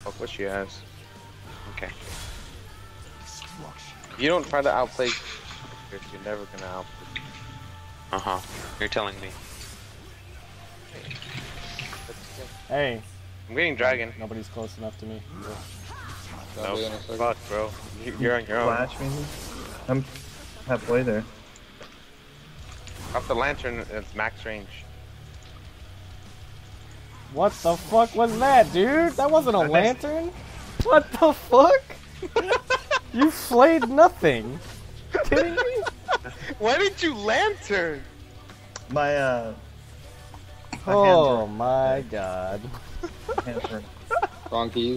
Fuck what she has. Okay. You don't try to outplay. Chris, You're never gonna outplay. Uh huh. You're telling me. Hey, I'm getting dragon. nobody's close enough to me. No, fuck, bro. You- You're on your own. Flash maybe? I'm halfway there. Off the lantern, it's max range. What the fuck was that, dude? That wasn't a lantern. What the fuck? you flayed nothing. kidding me? Why did you lantern? My uh My Oh my god. hands Wrong keys.